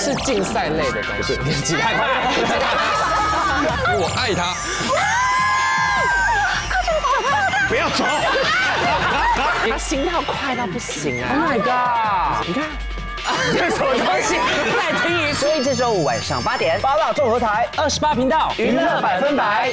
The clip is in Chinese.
是竞赛类的东西，年纪太快。我爱他。不要走！他心跳快到不行啊 Oh my god！你看，这什么东西？再听一次。所以这周五晚上八点，八大综合台二十八频道娱乐百分百。